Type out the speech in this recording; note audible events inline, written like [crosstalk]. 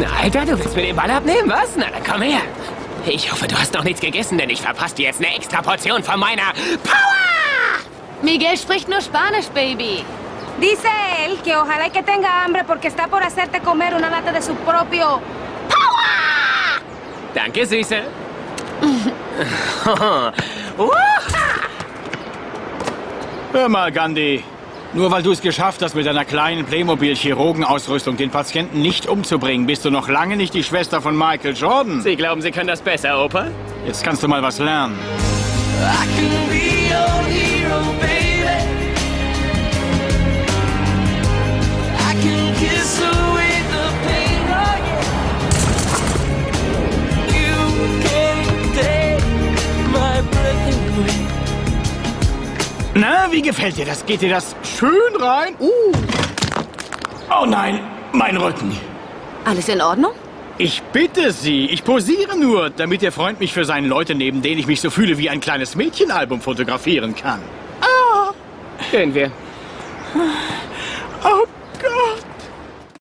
Na, Alter, du willst mir den Ball abnehmen, was? Na, dann komm her. Ich hoffe, du hast noch nichts gegessen, denn ich verpasse dir jetzt eine extra Portion von meiner Power! Miguel spricht nur Spanisch, Baby. Dice él que ojalá y que tenga hambre porque está por hacerte comer una lata de su propio... Danke, Süße. [laughs] [laughs] Hör mal, Gandhi. Nur weil du es geschafft hast, mit deiner kleinen Playmobil-Chirurgenausrüstung den Patienten nicht umzubringen, bist du noch lange nicht die Schwester von Michael Jordan. Sie glauben, Sie können das besser, Opa? Jetzt kannst du mal was lernen. I can be Na, wie gefällt dir das? Geht dir das schön rein? Uh. Oh nein, mein Rücken. Alles in Ordnung? Ich bitte Sie, ich posiere nur, damit der Freund mich für seine Leute, neben denen ich mich so fühle wie ein kleines Mädchenalbum fotografieren kann. Gehen wir.